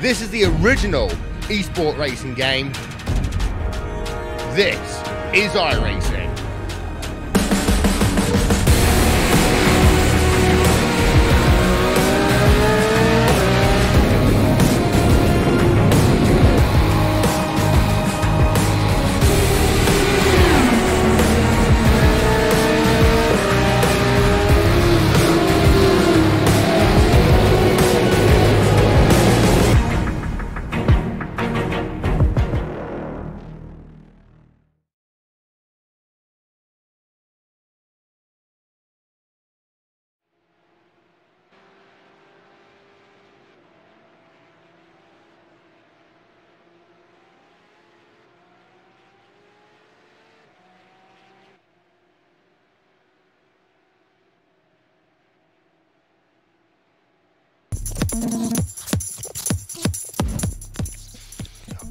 This is the original esport racing game. This is iRacing.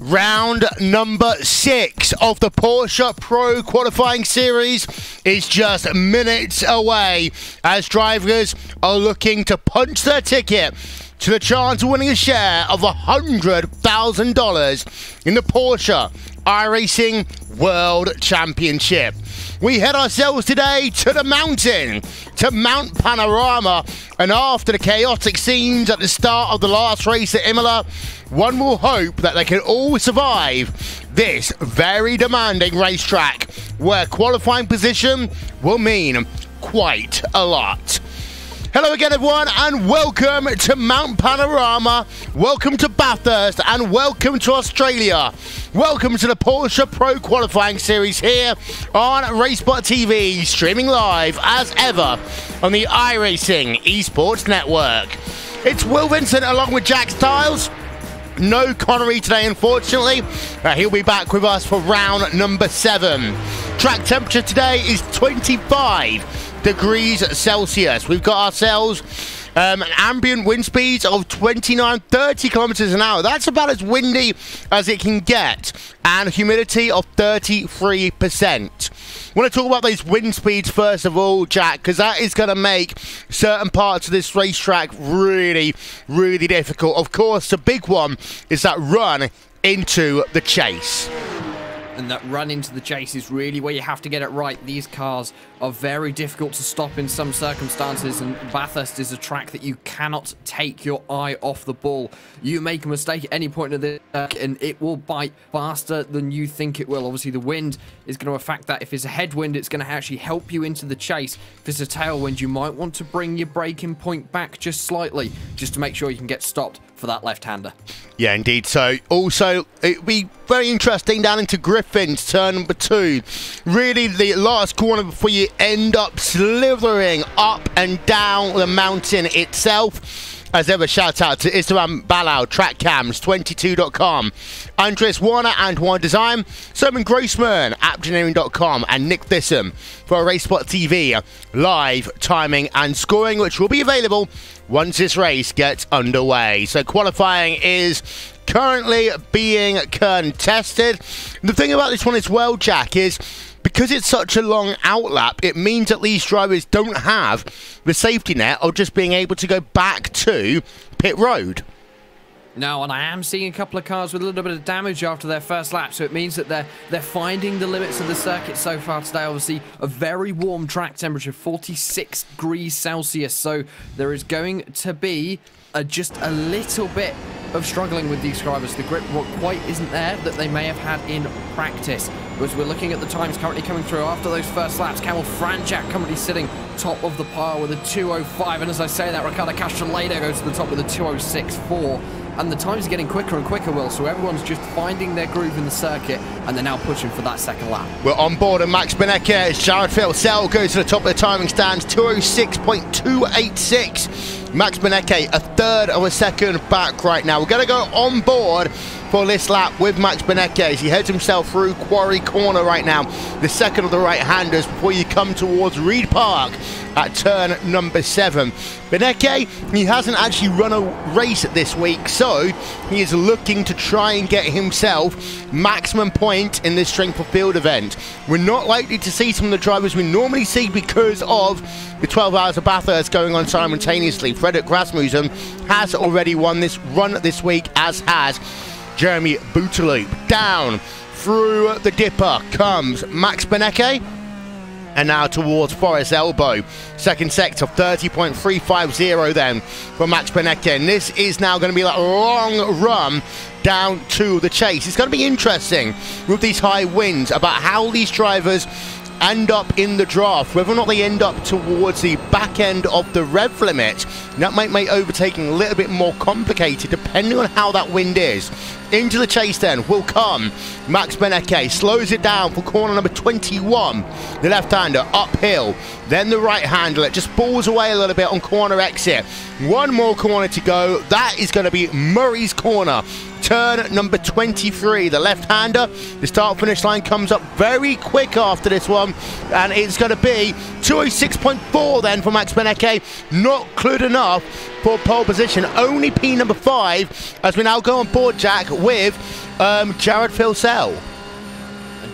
Round number six of the Porsche Pro qualifying series is just minutes away as drivers are looking to punch their ticket to the chance of winning a share of $100,000 in the Porsche iRacing World Championship. We head ourselves today to the mountain, to Mount Panorama, and after the chaotic scenes at the start of the last race at Imola, one will hope that they can all survive this very demanding racetrack, where qualifying position will mean quite a lot. Hello again, everyone, and welcome to Mount Panorama. Welcome to Bathurst, and welcome to Australia. Welcome to the Porsche Pro Qualifying Series here on Racespot TV, streaming live as ever on the iRacing Esports Network. It's Will Vincent along with Jack Styles. No Connery today, unfortunately. Uh, he'll be back with us for round number seven. Track temperature today is 25 degrees Celsius. We've got ourselves um, an ambient wind speeds of 29, 30 kilometers an hour. That's about as windy as it can get, and humidity of 33%. Want to talk about these wind speeds first of all, Jack, because that is going to make certain parts of this racetrack really, really difficult. Of course, the big one is that run into the chase and that run into the chase is really where you have to get it right. These cars are very difficult to stop in some circumstances, and Bathurst is a track that you cannot take your eye off the ball. You make a mistake at any point of the track, and it will bite faster than you think it will. Obviously, the wind is going to affect that. If it's a headwind, it's going to actually help you into the chase. If it's a tailwind, you might want to bring your braking point back just slightly, just to make sure you can get stopped for that left-hander. Yeah, indeed. So, also, it'll be very interesting down into Griffin's turn number two. Really, the last corner before you end up slithering up and down the mountain itself. As ever, shout out to Islam Balau, TrackCams22.com, Andres Warner and One Design, Simon Grossman, AppGeneriering.com, and Nick Thissom for Racespot TV, live timing and scoring, which will be available once this race gets underway. So qualifying is currently being contested. The thing about this one as well, Jack, is because it's such a long outlap, it means that these drivers don't have the safety net of just being able to go back to pit road. No, and I am seeing a couple of cars with a little bit of damage after their first lap, so it means that they're they're finding the limits of the circuit so far today. Obviously, a very warm track temperature, 46 degrees Celsius, so there is going to be a, just a little bit of struggling with these drivers. The grip what quite isn't there that they may have had in practice. As we're looking at the times currently coming through after those first laps, Kamil Franczak currently sitting top of the pile with a 205. And as I say that, Ricardo Castro Ledo goes to the top with a 206.4. And the times are getting quicker and quicker, Will, so everyone's just finding their groove in the circuit, and they're now pushing for that second lap. We're on board, and Max Benecke as Jared Filsell goes to the top of the timing stands, 206.286. Max Benecke, a third of a second back right now. We're going to go on board for this lap with Max Benecke as he heads himself through Quarry Corner right now, the second of the right-handers before you come towards Reid Park at turn number seven. Benecke, he hasn't actually run a race this week, so he is looking to try and get himself maximum point in this strength of field event. We're not likely to see some of the drivers we normally see because of the 12 hours of Bathurst going on simultaneously. Rasmussen has already won this run this week, as has Jeremy Boutaloop. Down through the dipper comes Max Benecke and now towards Forest Elbow. Second sector, 30.350 then for Max Benecke. And this is now going to be a long run down to the chase. It's going to be interesting with these high winds about how these drivers end up in the draft, whether or not they end up towards the back end of the rev limit. That might make overtaking a little bit more complicated depending on how that wind is. Into the chase then. Will come. Max Benecke, slows it down for corner number 21, the left-hander uphill, then the right-hander, it just balls away a little bit on corner exit. One more corner to go, that is going to be Murray's corner. Turn number 23. The left-hander, the start-finish line comes up very quick after this one, and it's going to be 206.4 then for Max Benecke. Not clued enough for pole position. Only P number five as we now go on board, Jack, with um, Jared Filsell.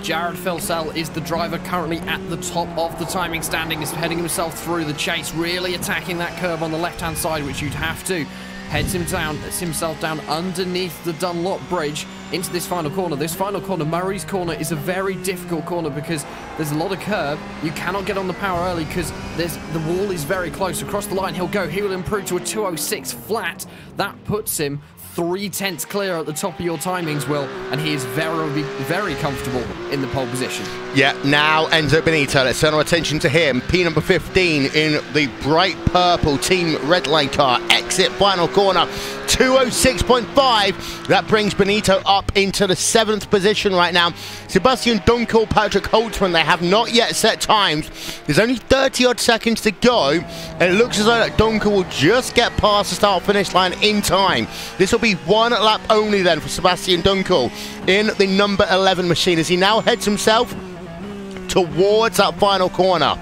Jared Filsell is the driver currently at the top of the timing standing, standings, heading himself through the chase, really attacking that curve on the left-hand side, which you'd have to heads him down, himself down underneath the Dunlop Bridge into this final corner. This final corner, Murray's corner, is a very difficult corner because there's a lot of curb. You cannot get on the power early because the wall is very close across the line. He'll go. He will improve to a 206 flat. That puts him three tenths clear at the top of your timings, Will, and he is very, very comfortable in the pole position. Yeah, now Enzo Benito. Let's turn our attention to him. P number 15 in the bright purple Team Red Redline car. Exit final corner. 206.5. That brings Benito up into the seventh position right now. Sebastian Dunkel, Patrick Holtzman, they have not yet set times. There's only 30 odd seconds to go, and it looks as though Dunkel will just get past the start finish line in time. This will be one lap only then for Sebastian Dunkel in the number 11 machine as he now heads himself towards that final corner.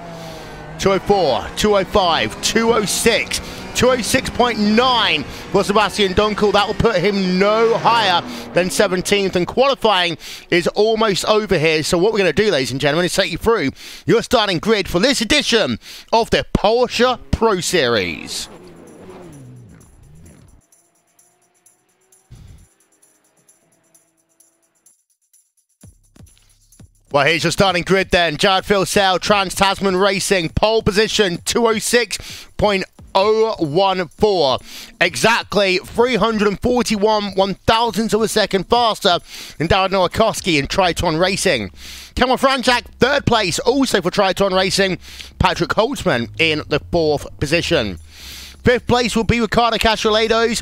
204, 205, 206. 206.9 for Sebastian Dunkel. That will put him no higher than 17th, and qualifying is almost over here. So, what we're going to do, ladies and gentlemen, is take you through your starting grid for this edition of the Porsche Pro Series. Well, here's your starting grid then. Jared Filsell, Trans Tasman Racing, pole position 206.014. Exactly 341 one thousandths of a second faster than Darren Nowakowski in Triton Racing. Cameron Franchak, third place, also for Triton Racing. Patrick Holtzman in the fourth position. Fifth place will be Ricardo Castro Ledo's.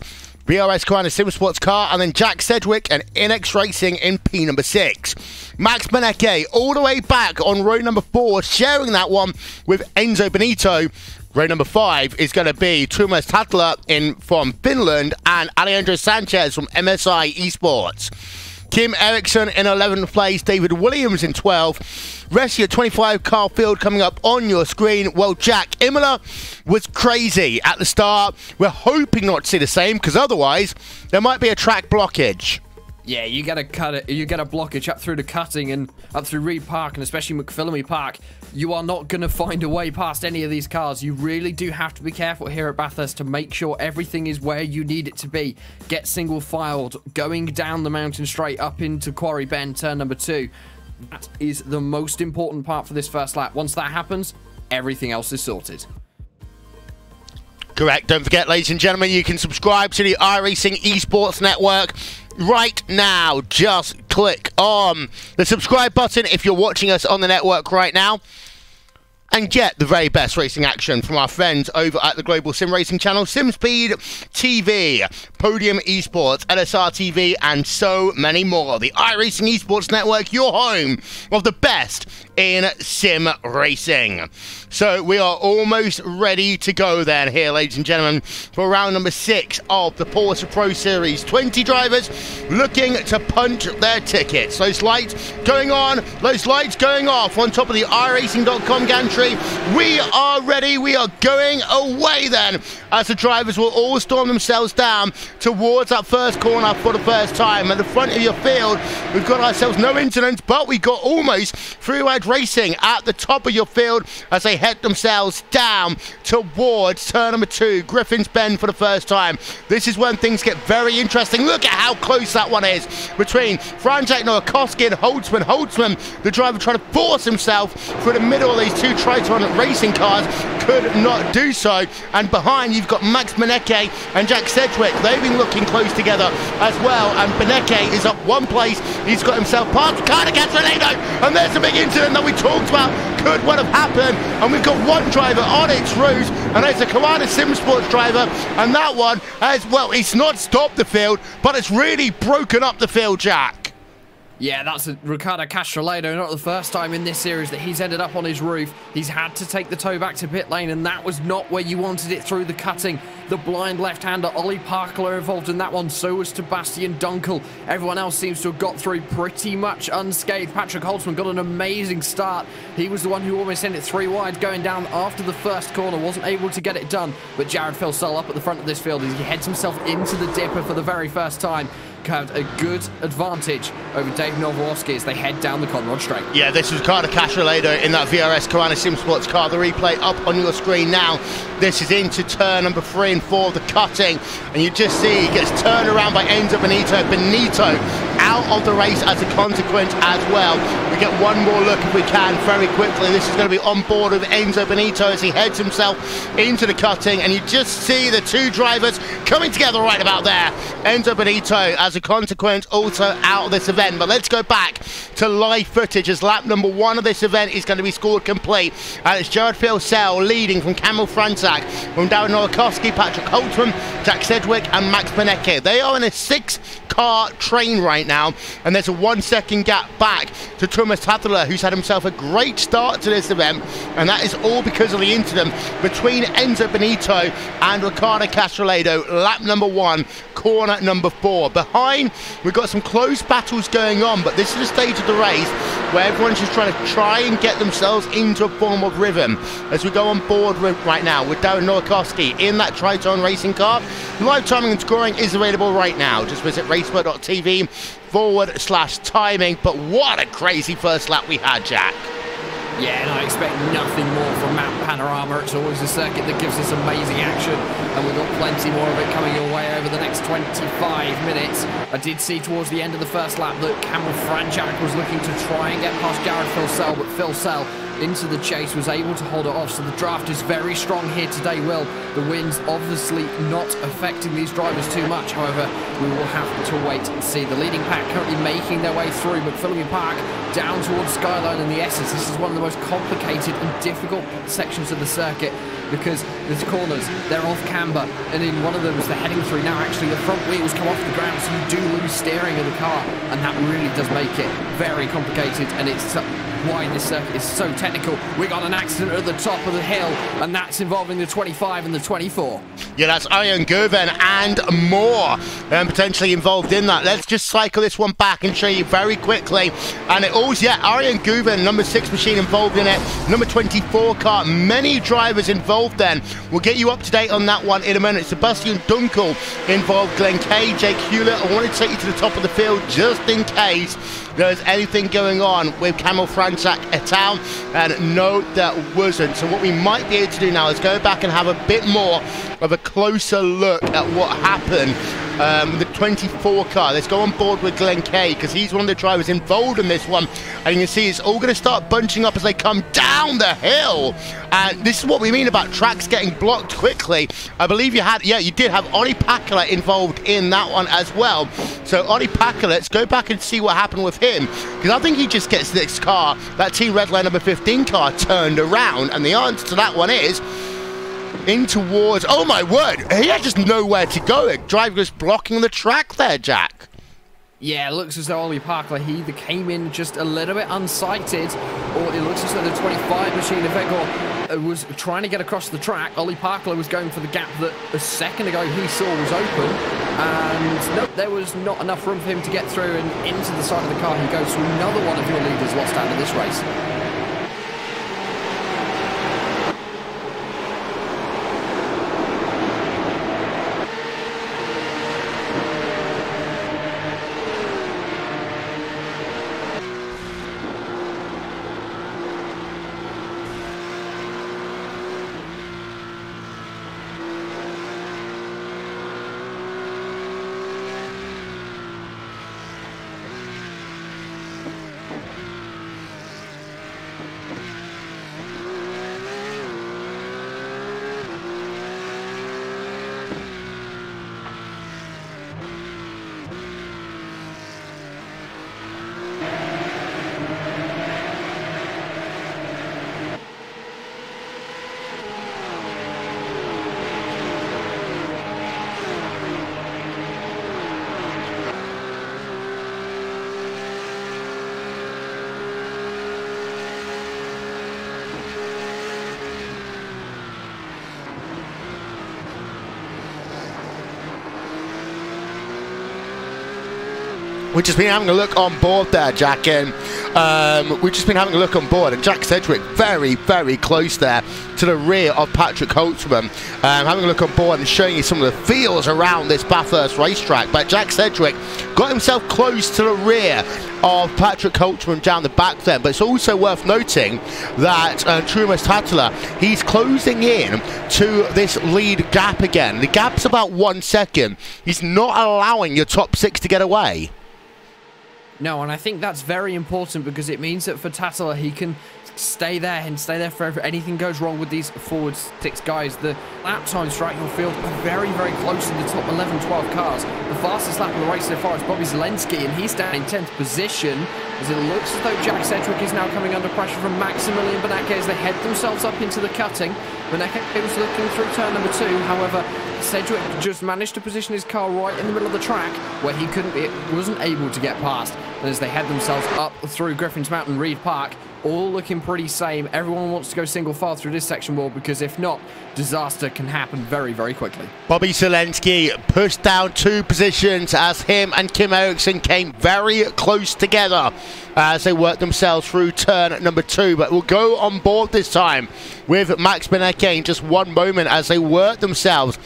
VRS car and Sim Sports car, and then Jack Sedgwick and NX Racing in P number six. Max Benecke all the way back on row number four, sharing that one with Enzo Benito. Row number five is going to be Tuomas Tatler in from Finland and Alejandro Sanchez from MSI Esports. Kim Eriksson in 11th place, David Williams in 12th. Rest of your 25 car field coming up on your screen. Well, Jack Imola was crazy at the start. We're hoping not to see the same because otherwise there might be a track blockage. Yeah, you gotta cut it. You get a blockage up through the cutting and up through Reid Park and especially McPhillamy Park. You are not gonna find a way past any of these cars. You really do have to be careful here at Bathurst to make sure everything is where you need it to be. Get single filed, going down the mountain straight up into Quarry Bend, turn number two. That is the most important part for this first lap. Once that happens, everything else is sorted. Correct. Don't forget, ladies and gentlemen, you can subscribe to the iRacing Esports Network right now. Just click on the subscribe button if you're watching us on the network right now and get the very best racing action from our friends over at the Global Sim Racing channel, SimSpeed TV, Podium Esports, LSR TV, and so many more. The iRacing Esports Network, your home of the best in sim racing. So we are almost ready to go then here, ladies and gentlemen, for round number six of the Porsche Pro Series. 20 drivers looking to punch their tickets. Those lights going on, those lights going off on top of the iRacing.com gantry. We are ready. We are going away then as the drivers will all storm themselves down towards that first corner for the first time. At the front of your field, we've got ourselves no incidents, but we got almost three-wide racing at the top of your field as they head themselves down towards turn number two, Griffin's Bend for the first time. This is when things get very interesting. Look at how close that one is between Franczak Nowakowski and Holtzman. Holtzman, the driver trying to force himself through the middle of these two Triton racing cars, could not do so. And behind you've got Max Benecke and Jack Sedgwick. They've been looking close together as well. And Benecke is up one place. He's got himself past Carter Castellano. And there's a big incident that we talked about could well have happened. And we've got one driver on its route, and it's a Coanda Simsport driver. And that one has, well, it's not stopped the field, but it's really broken up the field, Jack. Yeah, that's a Riccardo Castro Ledo. Not the first time in this series that he's ended up on his roof. He's had to take the tow back to pit lane, and that was not where you wanted it through the cutting. The blind left-hander, Ollie Parkler, involved in that one. So was Sebastian Dunkel. Everyone else seems to have got through pretty much unscathed. Patrick Holtzman got an amazing start. He was the one who almost sent it three wide going down after the first corner. Wasn't able to get it done. But Jared Filsell up at the front of this field as he heads himself into the dipper for the very first time had a good advantage over Dave Novoski as they head down the Conrod Straight. Yeah, this was Carter Castro Ledo in that VRS Coanda Simsport car. The replay up on your screen now. This is into turn number three and four the cutting, and you just see he gets turned around by Enzo Benito. Benito out of the race as a consequence as well. We get one more look if we can very quickly. This is going to be on board with Enzo Benito as he heads himself into the cutting, and you just see the two drivers coming together right about there. Enzo Benito as a consequence also out of this event. But let's go back to live footage as lap number one of this event is going to be scored complete. And it's Jared Filsell leading from Kamil Franczak, from Darren Nowakowski, Patrick Holtzman, Jack Sedgwick and Max Benecke. They are in a six car train right now. And there's a one second gap back to Thomas Tattler who's had himself a great start to this event. And that is all because of the incident between Enzo Benito and Ricardo Castro Ledo lap number one corner number four. Behind we've got some close battles going on but this is the stage of the race where everyone's just trying to try and get themselves into a form of rhythm. As we go on board right now with Darren Nowakowski in that Triton racing car live timing and scoring is available right now. Just visit race facebook.tv forward slash timing. But what a crazy first lap we had, Jack. Yeah, and I expect nothing more from Mount Panorama. It's always a circuit that gives us amazing action, and we've got plenty more of it coming your way over the next 25 minutes. I did see towards the end of the first lap that Kamil Franczak was looking to try and get past Jared Filsell, but Filsell into the chase, was able to hold it off. So the draft is very strong here today, Will. The wind's obviously not affecting these drivers too much. However, we will have to wait and see. The leading pack currently making their way through McPhillamy Park down towards Skyline and the Esses. This is one of the most complicated and difficult sections of the circuit because there's corners, they're off camber, and in one of them as they're heading through now, actually the front wheels come off the ground, so you do lose steering of the car, and that really does make it very complicated, and it's why this circuit is so technical. We got an accident at the top of the hill, and that's involving the 25 and the 24. Yeah, that's Arjen Guven and more um, potentially involved in that. Let's just cycle this one back and show you very quickly. And it also, yeah, Arjen Guven, number six machine involved in it, number 24 car, many drivers involved then. We'll get you up to date on that one in a minute. Sebastian Dunkel involved, Glenn Kay, Jake Hewlett. I want to take you to the top of the field just in case there's anything going on with Kamil Franczak et al. And no, there wasn't. So what we might be able to do now is go back and have a bit more of a closer look at what happened um, the 24 car. Let's go on board with Glenn Kay because he's one of the drivers involved in this one. And you can see it's all going to start bunching up as they come down the hill. And this is what we mean about tracks getting blocked quickly. I believe you had, yeah, you did have Ollie Pakala involved in that one as well. So Ollie Pakala, let's go back and see what happened with him. Because I think he just gets this car, that Team Redline number 15 car, turned around. And the answer to that one is in towards. Oh my word! He had just nowhere to go. Driver was blocking the track there, Jack. Yeah, it looks as though Ollie Parker, he either came in just a little bit unsighted, or it looks as though the 25 machine of uh, was trying to get across the track. Ollie Parker was going for the gap that a second ago he saw was open. And there was not enough room for him to get through and into the side of the car. He goes to another one of your leaders lost out of this race. We've just been having a look on board there, Jack, and um, we've just been having a look on board, and Jack Sedgwick very, very close there to the rear of Patrick Holtzman. Um, having a look on board and showing you some of the feels around this Bathurst racetrack, but Jack Sedgwick got himself close to the rear of Patrick Holtzman down the back there, but it's also worth noting that uh, Tuomas Tätälä, he's closing in to this lead gap again. The gap's about one second. He's not allowing your top six to get away. No, and I think that's very important because it means that for Tätälä, he can stay there and stay there forever. Anything goes wrong with these forward six guys, the lap times throughout your field are very, very close in the top 11, 12 cars. The fastest lap of the race so far is Bobby Zalenski, and he's down in 10th position as it looks as though Jack Sedgwick is now coming under pressure from Maximilian Benecke as they head themselves up into the cutting. Benecke was looking through turn number two, however, Sedgwick just managed to position his car right in the middle of the track where he couldn't be, wasn't able to get past. And as they head themselves up through Griffin's Mountain Reid Park, all looking pretty same. Everyone wants to go single file through this section wall because if not, disaster can happen very, very quickly. Bobby Zalenski pushed down two positions as him and Kim Eriksson came very close together as they worked themselves through turn number two. But we'll go on board this time with Max Benecke in just one moment as they work themselves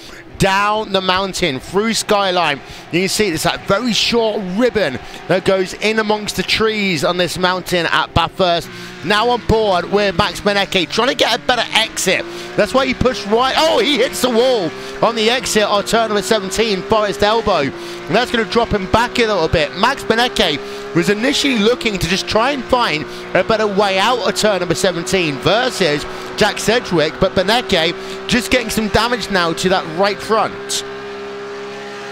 down the mountain through Skyline. You can see there's that very short ribbon that goes in amongst the trees on this mountain at Bathurst. Now on board with Max Benecke trying to get a better exit. That's why he pushed right. Oh, he hits the wall on the exit on turn number 17, Forest Elbow. And that's going to drop him back a little bit. Max Benecke was initially looking to just try and find a better way out of turn number 17 versus Jack Sedgwick, but Benecke just getting some damage now to that right front.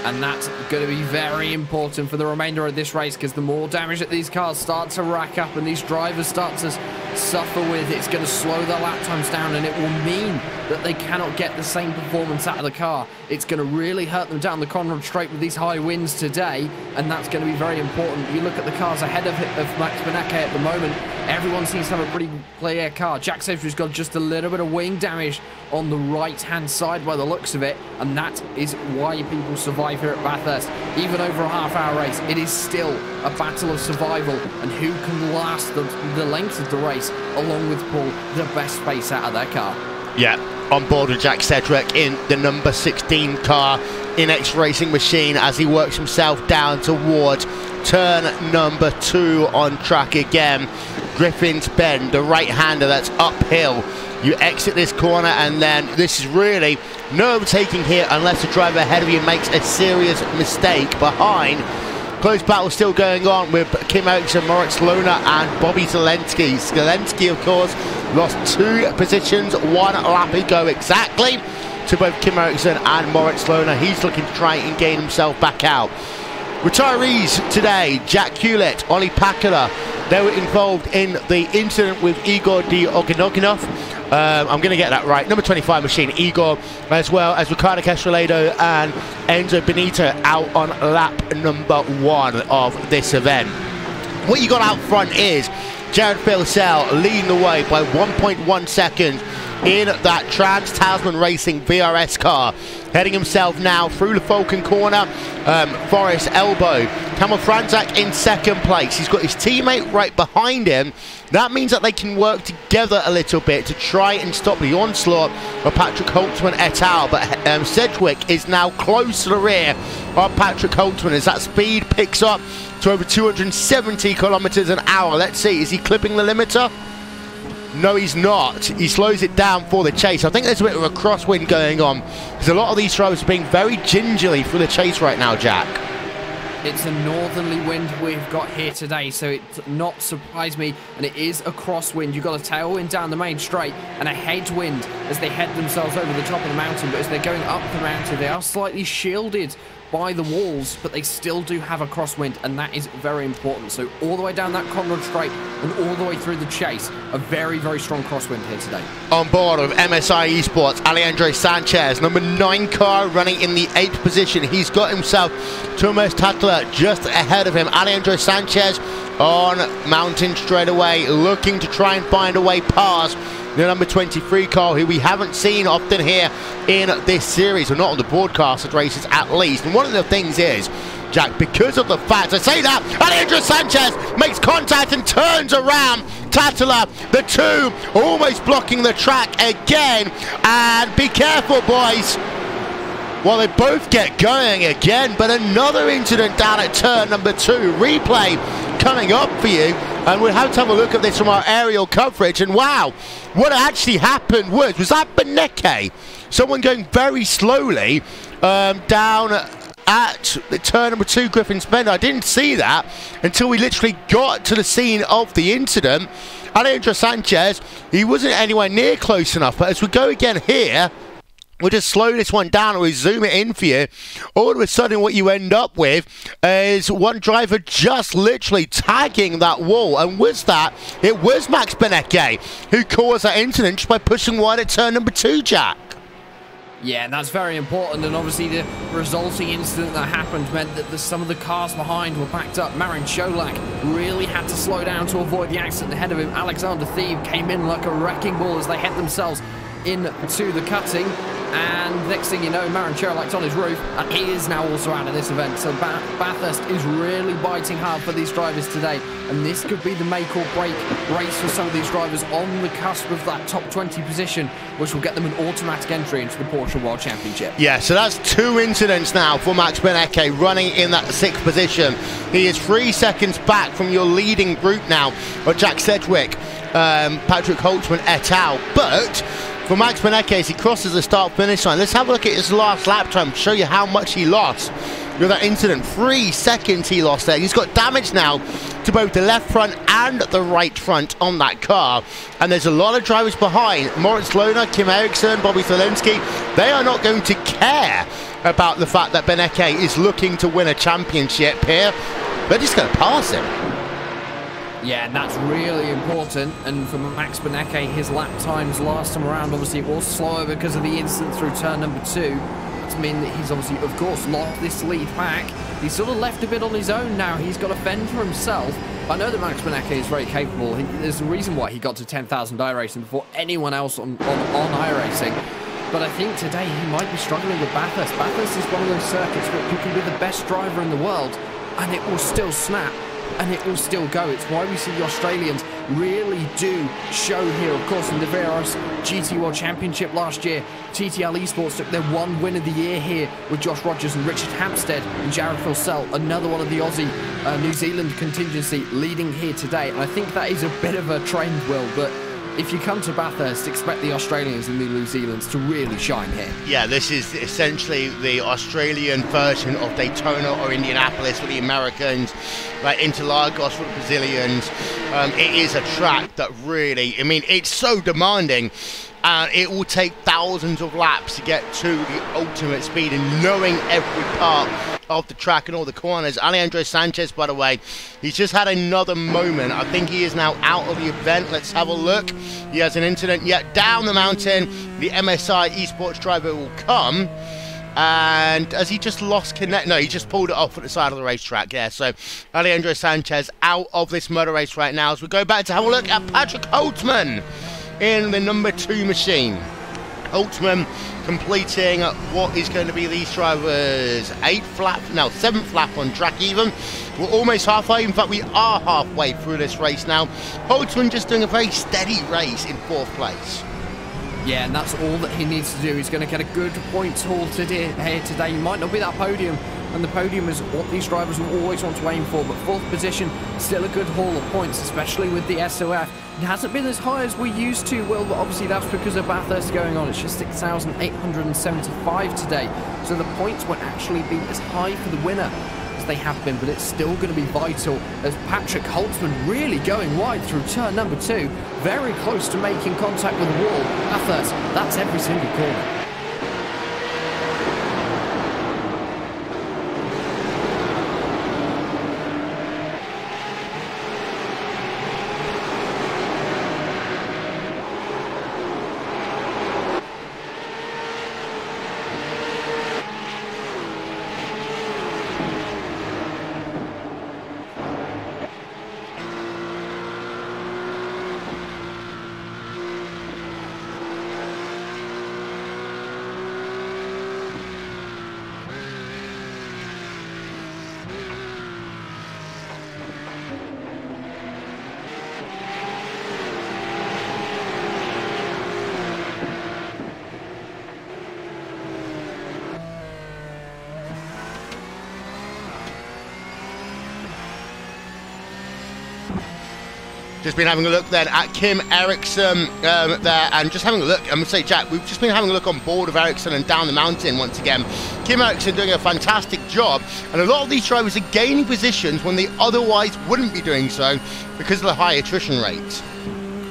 And that's going to be very important for the remainder of this race because the more damage that these cars start to rack up and these drivers start to suffer with, it's going to slow their lap times down and it will mean that they cannot get the same performance out of the car. It's going to really hurt them down the Conrod Straight with these high winds today and that's going to be very important. You look at the cars ahead of, of Max Benecke at the moment, everyone seems to have a pretty clear car. Jack Sedgwick's got just a little bit of wing damage on the right-hand side by the looks of it and that is why people survive here at Bathurst. Even over a half-hour race, it is still a battle of survival and who can last the, the length of the race along with Paul the best space out of their car. Yeah, on board with Jack Sedgwick in the number 16 car NX Racing Machine as he works himself down towards turn number two on track again. Griffin's Bend, the right-hander that's uphill. You exit this corner and then this is really no overtaking here unless the driver ahead of you makes a serious mistake behind Close battle still going on with Kim Eriksson, Moritz Lohner and Bobby Zalenski. Zalenski, of course, lost two positions, one lap ago exactly to both Kim Eriksson and Moritz Lohner. He's looking to try and gain himself back out. Retirees today, Jack Hewlett, Ollie Pakala, they were involved in the incident with Igor Diogonoginov Um, I'm going to get that right. Number 25 machine, Igor, as well as Ricardo Castro Ledo and Enzo Benito out on lap number one of this event. What you got out front is Jared Filsell leading the way by 1.1 seconds in that Trans Tasman Racing VRS car. Heading himself now through the Falcon corner. Um, Forest elbow. Kamil Franczak in second place. He's got his teammate right behind him. That means that they can work together a little bit to try and stop the onslaught of Patrick Holtzman et al. But um, Sedgwick is now close to the rear of Patrick Holtzman as that speed picks up to over 270 kilometers an hour. Let's see, is he clipping the limiter? No, he's not. He slows it down for the chase. I think there's a bit of a crosswind going on because a lot of these drivers are being very gingerly through the chase right now, Jack. It's a northerly wind we've got here today, so it not surprise me. And it is a crosswind. You've got a tailwind down the main straight and a headwind as they head themselves over the top of the mountain. But as they're going up the mountain, they are slightly shielded by the walls, but they still do have a crosswind, and that is very important. So all the way down that Conrod Straight and all the way through the chase, a very, very strong crosswind here today. On board of MSI Esports, Alejandro Sanchez, number nine car running in the eighth position. He's got himself Thomas Tatler just ahead of him. Alejandro Sanchez on mountain straight away, looking to try and find a way past the number 23 car, who we haven't seen often here in this series, or not on the broadcasted races at least. And one of the things is, Jack, because of the fact, I say that, Alejandro Sanchez makes contact and turns around. Tatala, the two, almost blocking the track again. And be careful, boys. Well, they both get going again, but another incident down at turn number two. Replay coming up for you, and we'll have to have a look at this from our aerial coverage. And wow, what actually happened was, was that Benecke? Someone going very slowly um, down at the turn number two, Griffin's Bend. I didn't see that until we literally got to the scene of the incident. Alejandro Sanchez, he wasn't anywhere near close enough, but as we go again here, We'll just slow this one down and we zoom it in for you. All of a sudden, what you end up with is one driver just literally tagging that wall. And was that, it was Max Benecke who caused that incident just by pushing wide at turn number two, Jack. Yeah, and that's very important. And obviously, the resulting incident that happened meant that the, some of the cars behind were backed up. Marin Cholak really had to slow down to avoid the accident ahead of him. Alexander Thieb came in like a wrecking ball as they head themselves into the cutting. And next thing you know, Marin Cholak's on his roof, and he is now also out of this event. So Bathurst is really biting hard for these drivers today, and this could be the make or break race for some of these drivers on the cusp of that top 20 position, which will get them an automatic entry into the Porsche World Championship. Yeah, so that's two incidents now for Max Benecke running in that sixth position. He is three seconds back from your leading group now, of Jack Sedgwick, um, Patrick Holtzman et al. But for Max Benecke as he crosses the start finish line. Let's have a look at his last lap time, to show you how much he lost with that incident. Three seconds he lost there. He's got damage now to both the left front and the right front on that car. And there's a lot of drivers behind. Moritz Lohner, Kim Eriksson, Bobby Tholinsky. They are not going to care about the fact that Benecke is looking to win a championship here. They're just going to pass him. Yeah, and that's really important. And for Max Benecke, his lap times last time around, obviously it was slower because of the incident through turn number two. That's mean that he's obviously, of course, lost this lead back. He's sort of left a bit on his own now. He's got to fend for himself. I know that Max Benecke is very capable. He, there's a reason why he got to 10,000 iRating before anyone else on, on, on iRacing. But I think today he might be struggling with Bathurst. Bathurst is one of those circuits where you can be the best driver in the world and it will still snap and it will still go. It's why we see the Australians really do show here. Of course, in the VRS GT World Championship last year, TTL Esports took their one win of the year here with Josh Rogers and Richard Hampstead and Jared Filsell, another one of the Aussie uh, New Zealand contingency leading here today. And I think that is a bit of a trend, Will, but if you come to Bathurst, expect the Australians and the New Zealanders to really shine here. Yeah, this is essentially the Australian version of Daytona or Indianapolis for the Americans, right? Interlagos for the Brazilians. Um, it is a track that really, I mean, it's so demanding. And it will take thousands of laps to get to the ultimate speed and knowing every part of the track and all the corners. Alejandro Sanchez, by the way, he's just had another moment. I think he is now out of the event. Let's have a look. He has an incident yet down the mountain. The MSI esports driver will come. And as he just lost connect, no, he just pulled it off at the side of the racetrack. Yeah, so Alejandro Sanchez out of this motor race right now. As we go back to have a look at Patrick Holtzman in the number two machine. Holtzman completing what is going to be these drivers' eighth lap, now seventh lap on track even. We're almost halfway, in fact we are halfway through this race now. Holtzman just doing a very steady race in fourth place. Yeah, and that's all that he needs to do. He's going to get a good points haul today, here today. He might not be that podium, and the podium is what these drivers will always want to aim for, but fourth position, still a good haul of points, especially with the SOF. It hasn't been as high as we used to, Well, obviously that's because of Bathurst going on. It's just 6,875 today, so the points won't actually be as high for the winner as they have been, but it's still going to be vital as Patrick Holtzman really going wide through turn number two, very close to making contact with the wall. Bathurst, that's every single corner. Just been having a look then at Kim Eriksson um, there, and just having a look. I'm gonna say, Jack, we've just been having a look on board of Eriksson and down the mountain once again. Kim Eriksson doing a fantastic job, and a lot of these drivers are gaining positions when they otherwise wouldn't be doing so because of the high attrition rate.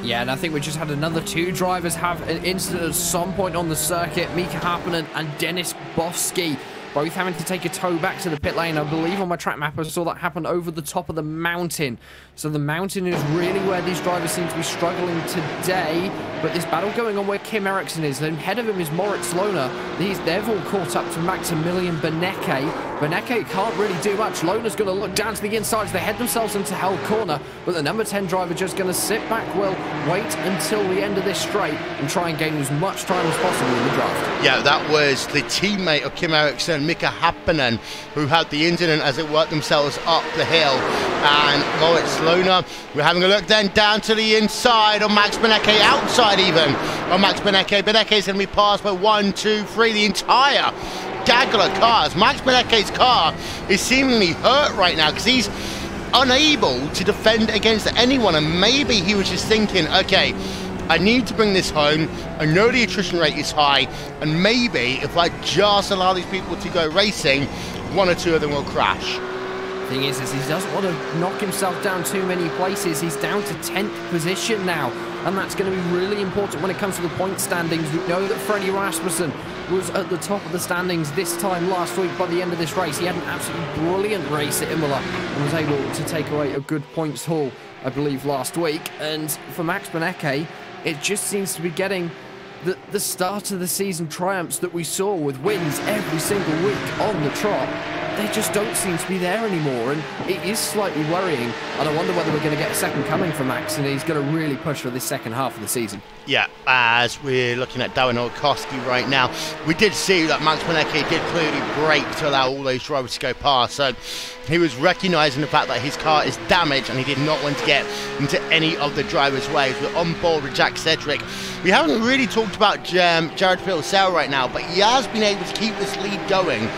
Yeah, and I think we just had another two drivers have an incident at some point on the circuit. Mika Happinen and Dennis Bofsky both having to take a tow back to the pit lane. I believe on my track map I saw that happen over the top of the mountain. So the mountain is really where these drivers seem to be struggling today. But this battle going on where Kim Eriksson is, then ahead of him is Moritz Lohner. These, they've all caught up to Maximilian Benecke. Benecke can't really do much. Lohner's going to look down to the inside as they head themselves into Hell Corner. But the number 10 driver just going to sit back, will wait until the end of this straight and try and gain as much time as possible in the draft. Yeah, that was the teammate of Kim Eriksson, Mika Happinen, who had the incident as it worked themselves up the hill. And Moritz Lohner, we're having a look then down to the inside on Max Benecke, outside even on Max. Benecke is going to be passed by one, two, three, the entire gaggle of cars. Max Benecke's car is seemingly hurt right now because he's unable to defend against anyone and maybe he was just thinking okay I need to bring this home. I know the attrition rate is high, and maybe if I just allow these people to go racing, one or two of them will crash. Thing is, is he doesn't want to knock himself down too many places. He's down to 10th position now, and that's going to be really important when it comes to the point standings. We know that Freddie Rasmussen was at the top of the standings this time last week by the end of this race. He had an absolutely brilliant race at Imola and was able to take away a good points haul, I believe, last week. And for Max Benecke, it just seems to be getting the, the start of the season triumphs that we saw with wins every single week on the trot they just don't seem to be there anymore, and it is slightly worrying. And I wonder whether we're going to get a second coming for Max, and he's going to really push for this second half of the season. Yeah, as we're looking at Darren Olkowski right now, we did see that Max Benecke did clearly brake to allow all those drivers to go past. So he was recognising the fact that his car is damaged and he did not want to get into any of the drivers' ways. We're on board with Jack Sedgwick. We haven't really talked about um, Jared Phil right now, but he has been able to keep this lead going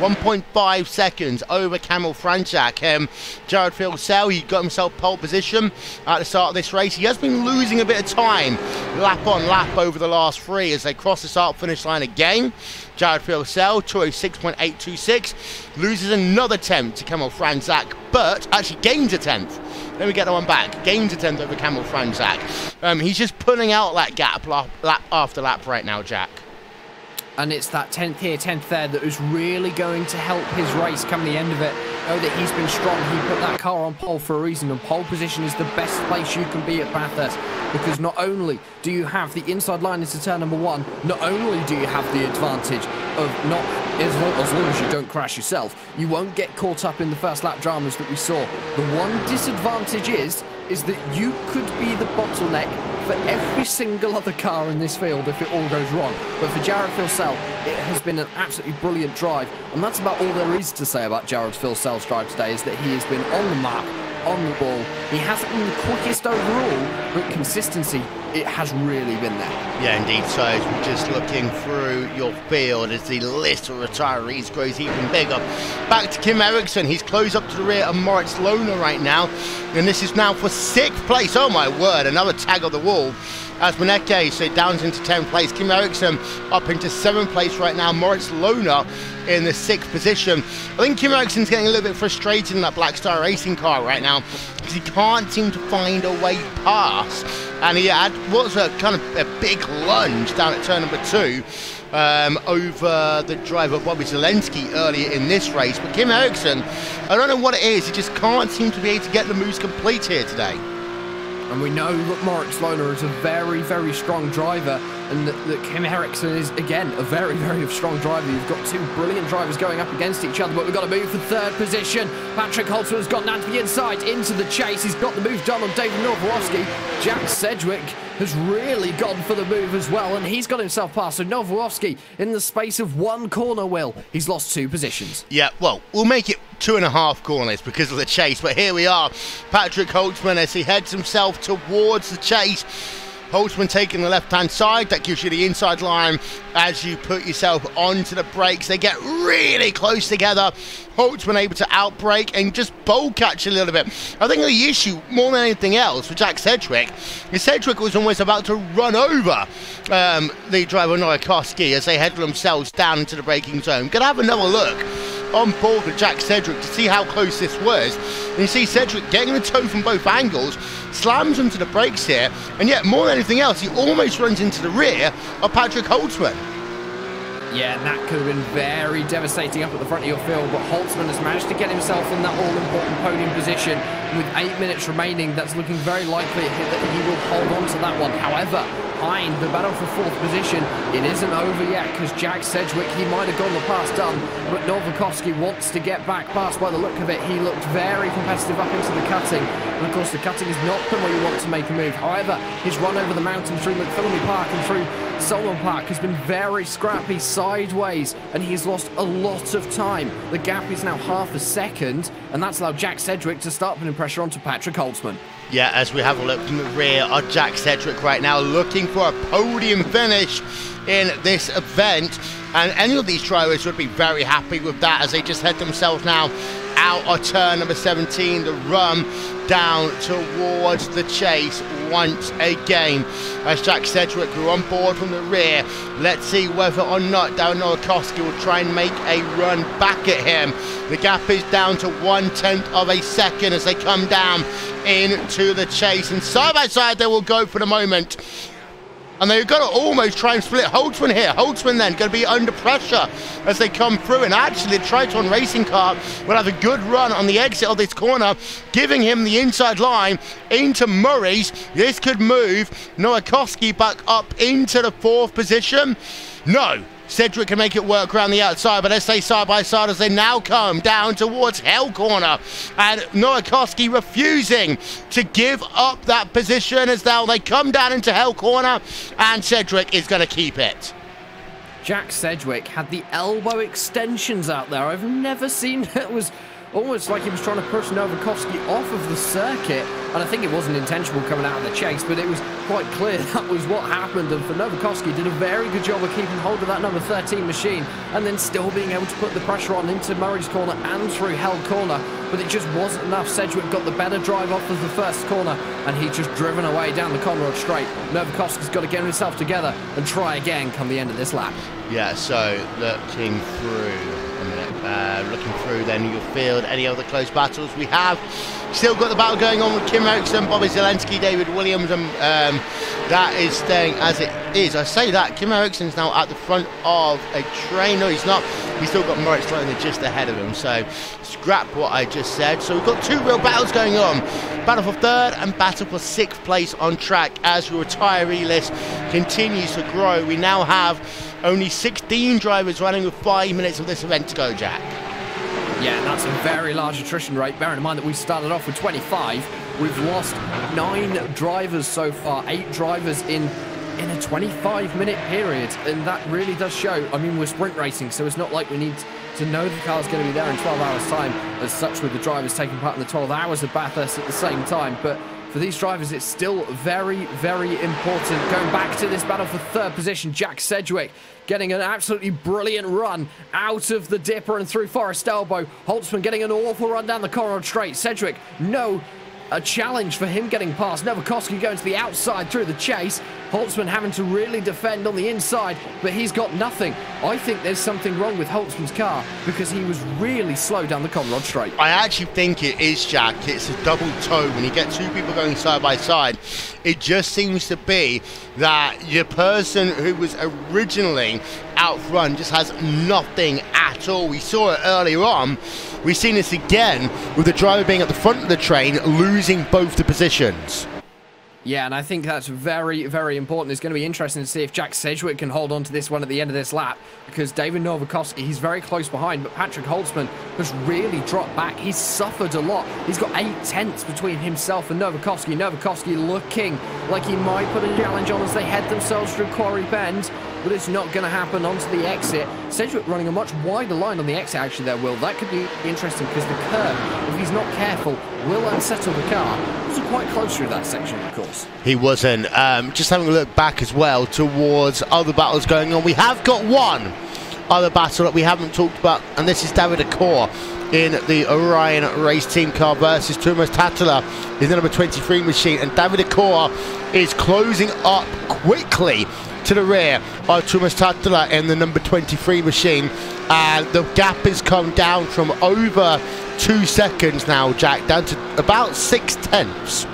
1.5 seconds over Kamil Franczak. Um, Jared Filsell, he got himself pole position at the start of this race. He has been losing a bit of time lap on lap over the last three as they cross the start finish line again. Jared Filsell, 206.826, loses another tenth to Kamil Franczak, but actually gains a tenth. Let me get that one back. Gains a tenth over Kamil Franczak. Um, he's just pulling out that gap lap, lap after lap right now, Jack. And it's that 10th here, 10th there that is really going to help his race come the end of it. Know that he's been strong. He put that car on pole for a reason, and pole position is the best place you can be at Bathurst because not only do you have the inside line into turn number one, not only do you have the advantage of not as long, as long as you don't crash yourself, you won't get caught up in the first lap dramas that we saw. The one disadvantage is is that you could be the bottleneck for every single other car in this field if it all goes wrong. But for Jared Filsell, it has been an absolutely brilliant drive, and that's about all there is to say about Jared Filsell's drive today, is that he has been on the mark, on the ball. He hasn't been the quickest overall, but consistency, it has really been there. Yeah, indeed. So as we're just looking through your field as the list of retirees grows even bigger. Back to Kim Eriksson. He's close up to the rear of Moritz Lohner right now. And this is now for sixth place. Oh my word, another tag of the wall as Benecke so down into 10th place. Kim Eriksson up into 7th place right now. Moritz Lohner in the 6th position. I think Kim Eriksson's getting a little bit frustrated in that Black Star Racing car right now because he can't seem to find a way past. And he had what was a kind of a big lunge down at turn number two. Um, over the driver Bobby Zalenski earlier in this race. But Kim Eriksson, I don't know what it is, he just can't seem to be able to get the moves complete here today. And we know that Moritz Lohner is a very, very strong driver, and that, Kim Eriksson is, again, a very, very strong driver. You've got two brilliant drivers going up against each other, but we've got to move for third position. Patrick Holtzman has gotten down to the inside, into the chase. He's got the move done on David Nowołowski. Jack Sedgwick has really gone for the move as well, and he's got himself past. So Nowołowski, in the space of one corner, Will, he's lost two positions. Yeah, well, we'll make it two and a half corners because of the chase, but here we are. Patrick Holtzman as he heads himself towards the chase. Holtzman taking the left-hand side. That gives you the inside line as you put yourself onto the brakes. They get really close together. Holtzman able to outbrake and just bowl catch a little bit. I think the issue, more than anything else, for Jack Sedgwick, is Sedgwick was almost about to run over um, the driver Nowakowski as they headed themselves down into the braking zone. Gonna have another look on board with Jack Sedgwick to see how close this was. And you see Sedgwick getting the toe from both angles, slams into the brakes here, and yet more than anything else, he almost runs into the rear of Patrick Holtzman. Yeah, and that could have been very devastating up at the front of your field, but Holtzman has managed to get himself in that all-important podium position. With eight minutes remaining, that's looking very likely that he will hold on to that one. However, behind the battle for fourth position, it isn't over yet, because Jack Sedgwick, he might have gone the pass done, but Nowołowski wants to get back past by the look of it. He looked very competitive up into the cutting, and of course the cutting is not the way you want to make a move. However, his run over the mountain through McPhillamy Park and through Sulman Park has been very scrappy sideways and he's lost a lot of time. The gap is now half a second and that's allowed Jack Sedgwick to start putting pressure onto Patrick Holtzman. Yeah, as we have a look from the rear our Jack Sedgwick right now, looking for a podium finish in this event. And any of these drivers would be very happy with that as they just head themselves now out of turn number 17, the run down towards the chase once again. As Jack Sedgwick grew on board from the rear, let's see whether or not Darren Nowakowski will try and make a run back at him. The gap is down to one tenth of a second as they come down into the chase, and side by side they will go for the moment and they've got to almost try and split Holtzman here. Holtzman then going to be under pressure as they come through, and actually the Triton Racing Car will have a good run on the exit of this corner, giving him the inside line into Murray's. This could move Nowakowski back up into the fourth position. No, Sedgwick can make it work around the outside, but let's stay side by side as they now come down towards Hell Corner. And Nowakowski refusing to give up that position as now they come down into Hell Corner, and Sedgwick is going to keep it. Jack Sedgwick had the elbow extensions out there. I've never seen it was almost like he was trying to push Nowołowski off of the circuit. And I think it wasn't intentional coming out of the chase, but it was quite clear that was what happened. And for Nowołowski, did a very good job of keeping hold of that number 13 machine and then still being able to put the pressure on into Murray's corner and through Hell corner. But it just wasn't enough. Sedgwick got the better drive off of the first corner and he just driven away down the Conrod straight. Nowakowski's got to get himself together and try again come the end of this lap. Yeah, so looking through uh, looking through then your field, any other close battles we have. Still got the battle going on with Kim Eriksson, Bobby Zalenski, David Williams, and um, that is staying as it is. I say that Kim Eriksson's now at the front of a train. No, he's not. He's still got Moritz Lohner just ahead of him. So scrap what I just said. So we've got two real battles going on: battle for third and battle for sixth place on track. As the retiree list continues to grow, we now have only 16 drivers running with five minutes of this event to go, Jack. Yeah, that's a very large attrition rate. Bearing in mind that we started off with 25, we've lost nine drivers so far, eight drivers in in a 25 minute period and that really does show i mean we're sprint racing so it's not like we need to know the car's going to be there in 12 hours time as such with the drivers taking part in the 12 hours of Bathurst at the same time but for these drivers, it's still very, very important. Going back to this battle for third position, Jack Sedgwick getting an absolutely brilliant run out of the dipper and through Forest Elbow. Holtzman getting an awful run down the Conrod Straight. Sedgwick, no a challenge for him getting past. Novakoski going to the outside through the chase. Holtzman having to really defend on the inside, but he's got nothing. I think there's something wrong with Holtzman's car because he was really slow down the Conrod straight. I actually think it is, Jack. It's a double toe. When you get two people going side by side, it just seems to be that the person who was originally out front just has nothing at all. We saw it earlier on. We've seen this again with the driver being at the front of the train, losing both the positions. Yeah, and I think that's very, very important. It's going to be interesting to see if Jack Sedgwick can hold on to this one at the end of this lap because David Novakoski, he's very close behind, but Patrick Holtzman has really dropped back. He's suffered a lot. He's got eight tenths between himself and Novakoski. Novakoski looking like he might put a challenge on as they head themselves through Quarry Bend but it's not going to happen onto the exit. Sedgwick running a much wider line on the exit actually there, Will. That could be interesting because the curb, if he's not careful, will unsettle the car. Wasn't quite close through that section, of course. He wasn't. Um, just having a look back as well towards other battles going on. We have got one other battle that we haven't talked about, and this is David Accor in the Orion race team car versus Thomas Tatela in the number 23 machine. And David Accor is closing up quickly to the rear of Thomas Tatala in the number 23 machine. And the gap has come down from over two seconds now, Jack, down to about six tenths.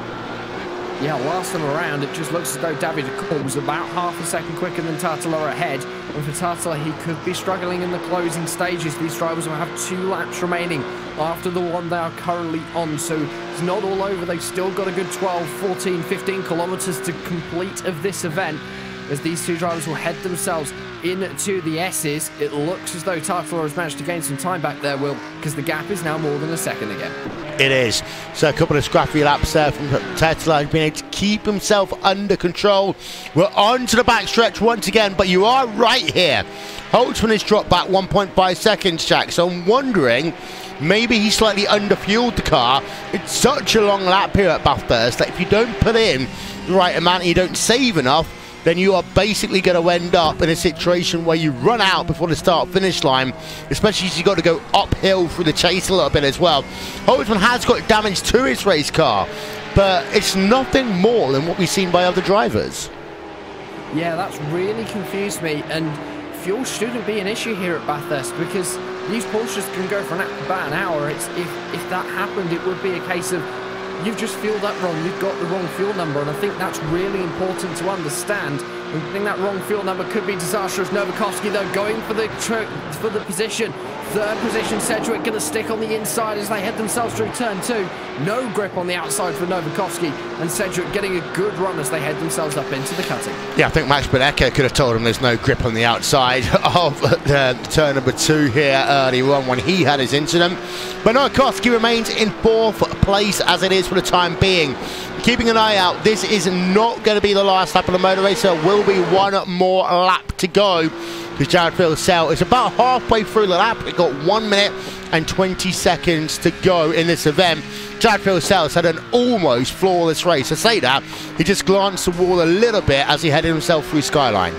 Yeah, last time around, it just looks as though David Accor was about half a second quicker than Tatala ahead. And for Tatala, he could be struggling in the closing stages. These drivers will have two laps remaining after the one they are currently on. So it's not all over. They've still got a good 12, 14, 15 kilometres to complete of this event as these two drivers will head themselves into the Esses. It looks as though Tatala has managed to gain some time back there, Will, because the gap is now more than a second again. It is. So a couple of scrappy laps there from Tatala, being able to keep himself under control. We're on to the backstretch once again, but you are right here. Holtzman has dropped back 1.5 seconds, Jack. So I'm wondering, maybe he slightly underfueled the car. It's such a long lap here at Bathurst that if you don't put in the right amount and you don't save enough, then you are basically going to end up in a situation where you run out before the start finish line, especially as you've got to go uphill through the chase a little bit as well. Holtzman has got damage to his race car, but it's nothing more than what we've seen by other drivers. Yeah, that's really confused me, and fuel shouldn't be an issue here at Bathurst because these Porsches can go for about an hour. It's if if that happened, it would be a case of you've just fueled that wrong. You've got the wrong fuel number, and I think that's really important to understand. I think that wrong fuel number could be disastrous. Novakoski, though, going for the for the position. Third position, Sedgwick going to stick on the inside as they head themselves through turn two. No grip on the outside for Novakoski, and Sedgwick getting a good run as they head themselves up into the cutting. Yeah, I think Max Bodecker could have told him there's no grip on the outside of uh, turn number two here early on when he had his incident. But Novakoski remains in fourth place as it is for the time being. Keeping an eye out, this is not going to be the last lap of the motor race. There will be one more lap to go because Jared Filsell is about halfway through the lap. We've got one minute and 20 seconds to go in this event. Jared Filsell has had an almost flawless race. I say that, he just glanced the wall a little bit as he headed himself through Skyline.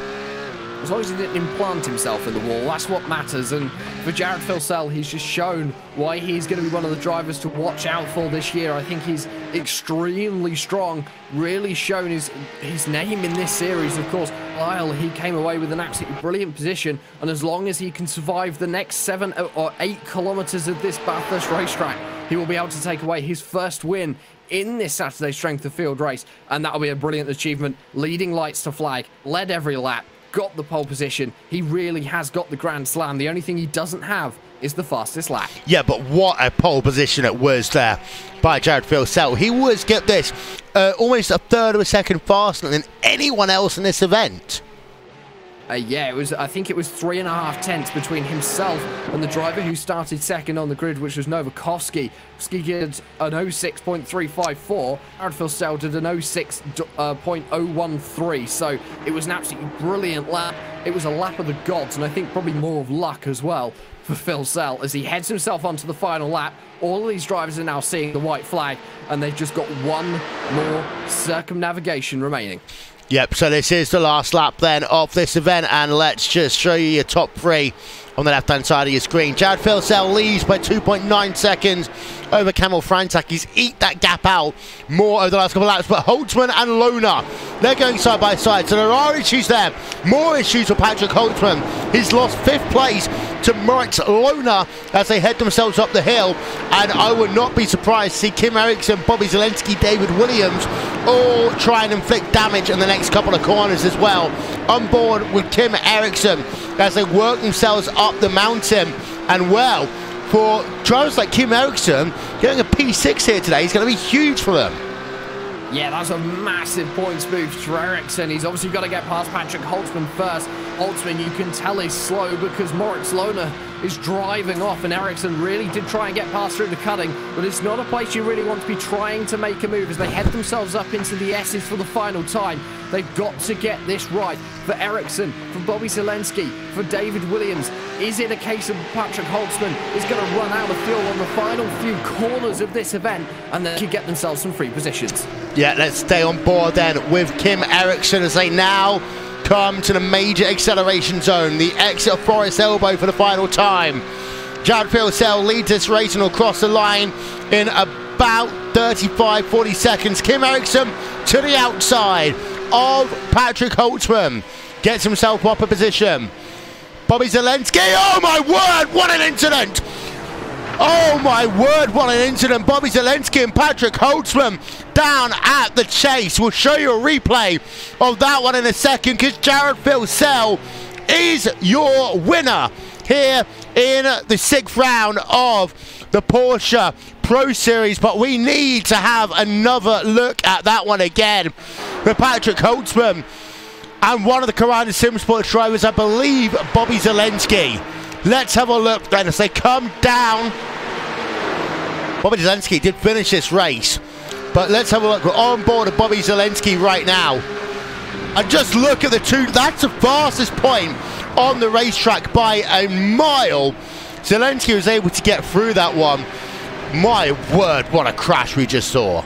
As long as he didn't implant himself in the wall, that's what matters. And for Jared Filsell, he's just shown why he's going to be one of the drivers to watch out for this year. I think he's extremely strong, really shown his his name in this series. Of course, Lyle, he came away with an absolutely brilliant position, and as long as he can survive the next seven or eight kilometers of this Bathurst racetrack, he will be able to take away his first win in this Saturday Strength of Field race, and that'll be a brilliant achievement. Leading lights to flag, led every lap, got the pole position. He really has got the Grand Slam. The only thing he doesn't have is the fastest lap. Yeah, but what a pole position it was there by Jared Filsell. He was, get this, uh, almost a third of a second faster than anyone else in this event. Uh, yeah, it was. I think it was three and a half tenths between himself and the driver who started second on the grid, which was Novakovsky. Ski did an 06.354. Jared Filsell did an 06.013. Uh, so it was an absolutely brilliant lap. It was a lap of the gods, and I think probably more of luck as well for Filsell as he heads himself onto the final lap. All of these drivers are now seeing the white flag, and they've just got one more circumnavigation remaining. Yep, so this is the last lap then of this event, and let's just show you your top three on the left-hand side of your screen. Jared Filsell leads by 2.9 seconds over Kamil Franczak. He's eat that gap out more over the last couple of laps, but Holtzman and Lohner, they're going side by side, so there are issues there. More issues for Patrick Holtzman. He's lost fifth place to Moritz Lohner as they head themselves up the hill, and I would not be surprised to see Kim Eriksson, Bobby Zalenski, David Williams all try and inflict damage in the next couple of corners as well. On board with Kim Eriksson as they work themselves up the mountain, and well, for drivers like Kim Eriksson, getting a P6 here today is going to be huge for them. Yeah, that's a massive points boost for Eriksson. He's obviously got to get past Patrick Holtzman first. Holtzman, you can tell he's slow because Moritz Lohner is driving off and Eriksson really did try and get past through the cutting, but it's not a place you really want to be trying to make a move as they head themselves up into the Esses for the final time. They've got to get this right for Eriksson, for Bobby Zalenski, for David Williams. Is it a case of Patrick Holtzman is going to run out of fuel on the final few corners of this event and then can get themselves some free positions? Yeah, let's stay on board then with Kim Eriksson as they now come to the major acceleration zone, the exit of Forest Elbow for the final time. Jared Filsell leads this race and will cross the line in about 35 40 seconds. Kim Eriksson to the outside of Patrick Holtzman gets himself up a position. Bobby Zalenski, oh my word, what an incident! Oh my word, what an incident. Bobby Zalenski and Patrick Holtzman down at the chase. We'll show you a replay of that one in a second because Jared Filsell is your winner here in the sixth round of the Porsche Pro Series, but we need to have another look at that one again with Patrick Holtzman and one of the Coanda Simsports drivers, I believe, Bobby Zalenski. Let's have a look then as they come down. Bobby Zelensky did finish this race, but let's have a look. We're on board of Bobby Zelensky right now. And just look at the two. That's the fastest point on the racetrack by a mile. Zelensky was able to get through that one. My word, what a crash we just saw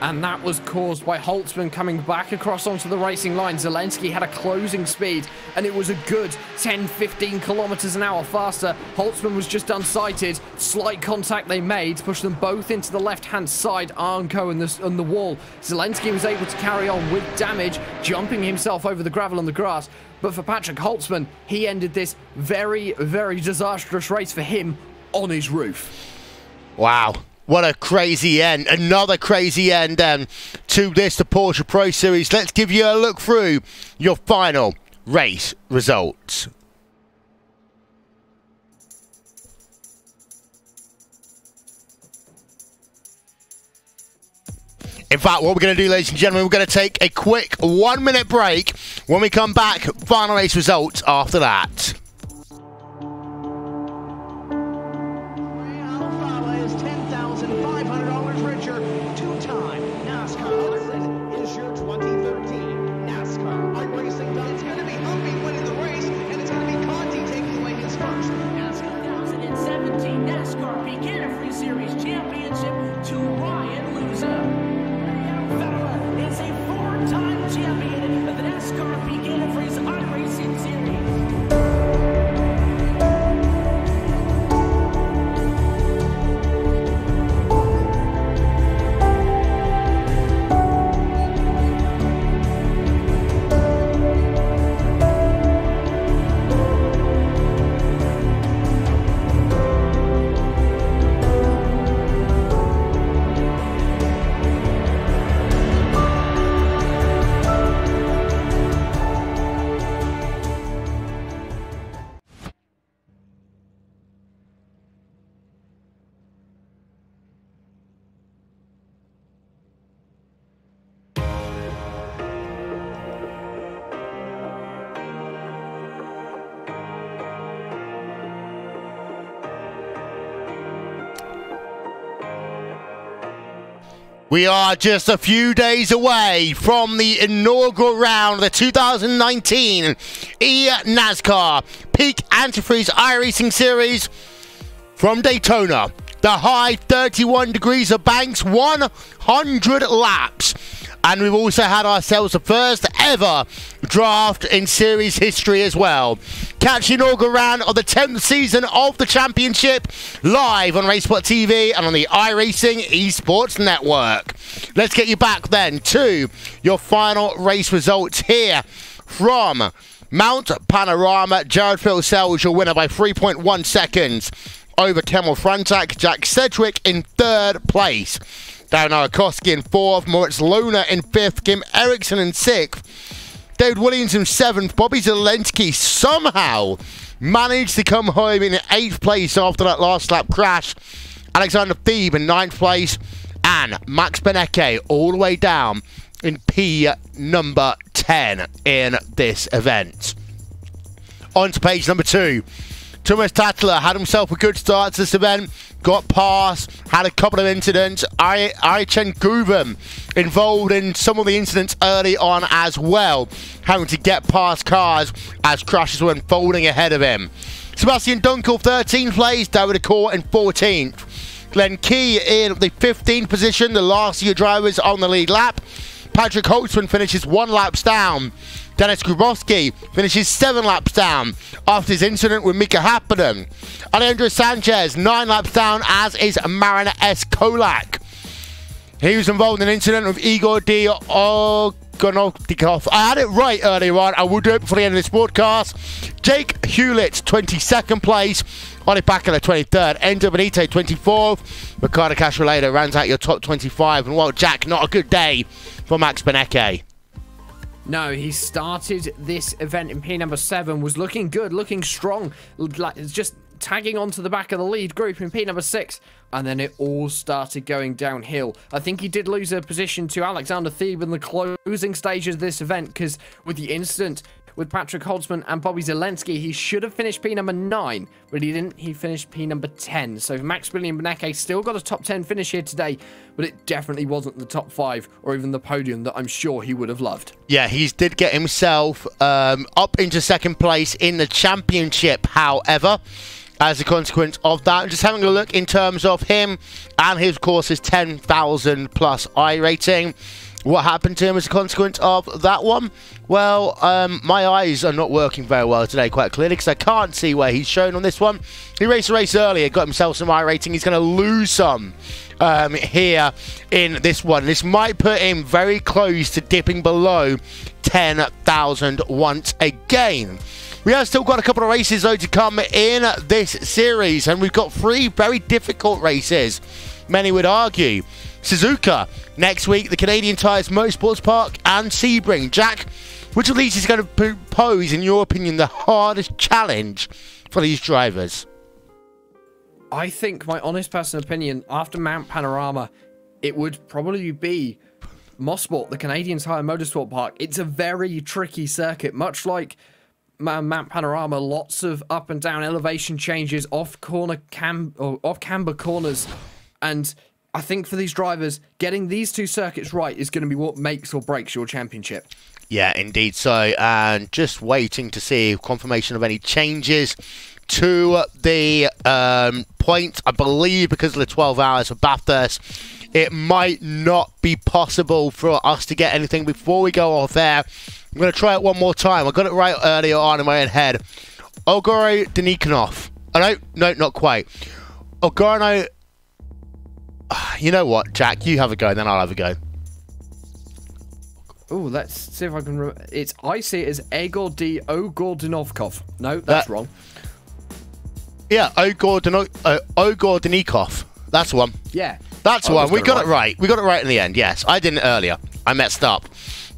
and that was caused by Holtzman coming back across onto the racing line. Zalenski had a closing speed, and it was a good 10 15 kilometers an hour faster. Holtzman was just unsighted. Slight contact they made pushed them both into the left hand side, Armco and the, and the wall. Zalenski was able to carry on with damage, jumping himself over the gravel and the grass. But for Patrick Holtzman, he ended this very, very disastrous race for him on his roof. Wow. What a crazy end. Another crazy end um, to this, the Porsche Pro Series. Let's give you a look through your final race results. In fact, what we're going to do, ladies and gentlemen, we're going to take a quick one minute break. When we come back, final race results after that. We are just a few days away from the inaugural round of the 2019 e-NASCAR Peak Antifreeze iRacing Series from Daytona. The high 31 degrees of banks, 100 laps. And we've also had ourselves the first ever draft in series history as well. Catch the inaugural round of the 10th season of the championship live on Racespot TV and on the iRacing Esports Network. Let's get you back then to your final race results here from Mount Panorama. Jared Filsell's your winner by 3.1 seconds over Kamil Franczak. Jack Sedgwick in third place. Darren Arakoski in fourth, Moritz Lohner in fifth, Kim Eriksson in sixth, David Williams in seventh, Bobby Zalenski somehow managed to come home in eighth place after that last lap crash. Alexander Thebe in ninth place, and Max Benecke all the way down in P number 10 in this event. On to page number two. Thomas Tatler had himself a good start to this event, got past, had a couple of incidents. I Aichen Guven involved in some of the incidents early on as well, having to get past cars as crashes were unfolding ahead of him. Sebastian Dunkel, 13th place, David Court in 14th. Glenn Key in the 15th position, the last year drivers on the lead lap. Patrick Holtzman finishes one laps down. Dennis Grubowski finishes seven laps down after his incident with Mika Hakkinen. Alejandro Sanchez, nine laps down, as is Mariner S. Kolak. He was involved in an incident with Igor D. Ogonotikov. I had it right earlier on. I will do it before the end of this broadcast. Jake Hewlett, 22nd place. Ollie Packer, 23rd. Endo Benito, 24th. Ricardo Castro Ledo rounds out your top 25. And well, Jack, not a good day for Max Benecke. No, he started this event in P number seven, was looking good, looking strong, like just tagging onto the back of the lead group in P number six, and then it all started going downhill. I think he did lose a position to Alexander Thebe in the closing stages of this event because with the incident with Patrick Holtzman and Bobby Zelensky, he should have finished P number 9, but he didn't. He finished P number 10. So Maximilian Benecke still got a top 10 finish here today, but it definitely wasn't the top 5 or even the podium that I'm sure he would have loved. Yeah, he did get himself um, up into second place in the championship, however as a consequence of that. Just having a look in terms of him and his course his 10,000 plus iRating. What happened to him as a consequence of that one? Well, um, my eyes are not working very well today, quite clearly, because I can't see where he's shown on this one. He raced a race earlier, got himself some iRating. He's going to lose some um, here in this one. This might put him very close to dipping below 10,000 once again. We have still got a couple of races, though, to come in this series, and we've got three very difficult races, many would argue. Suzuka. Next week, the Canadian Tires Motorsports Park and Sebring. Jack, which of these is going to pose, in your opinion, the hardest challenge for these drivers? I think, my honest personal opinion, after Mount Panorama, it would probably be Mosport, the Canadian Tire Motorsport Park. It's a very tricky circuit, much like Mount Panorama. Lots of up and down elevation changes, off corner cam or off camber corners, and I think for these drivers, getting these two circuits right is going to be what makes or breaks your championship. Yeah, indeed so. And just waiting to see confirmation of any changes to the um, point. I believe because of the 12 hours of Bathurst, it might not be possible for us to get anything before we go off there. I'm going to try it one more time. I got it right earlier on in my own head. Ogoro Denikanov. Oh, no, no, not quite. Ogorno You know what, Jack? You have a go, then I'll have a go. Oh, let's see if I can. Re- it's I see it as Egor D. Ogordinovkov. No, that's that, wrong. Yeah, Ogordino, uh, Ogordinikov. That's one. Yeah, that's one. We got, got it right. We got it right in the end. Yes, I didn't earlier. I messed up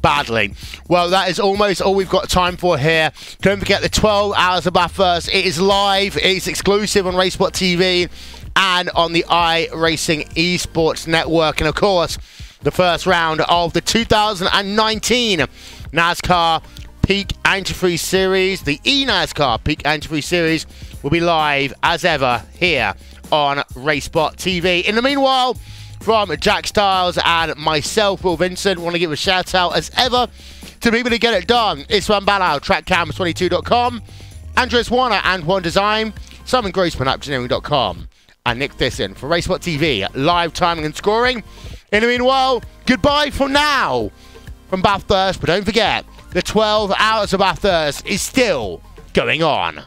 badly. Well, that is almost all we've got time for here. Don't forget the 12 hours of Bathurst. It is live. It is exclusive on Racespot TV and on the iRacing Esports Network. And of course, the first round of the 2019 NASCAR Peak Antifreeze Series, the eNASCAR Peak Antifreeze Series, will be live as ever here on Racespot TV. In the meanwhile, from Jack Styles and myself, Will Vincent. Want to give a shout out as ever to people to get it done. Iswan Balao, trackcams22.com, Andres Warner and One Design, Simon Grossman, Engineering.com, and Nick Thisson for Racespot TV, live timing and scoring. In the meanwhile, goodbye for now from Bathurst, but don't forget, the 12 hours of Bathurst is still going on.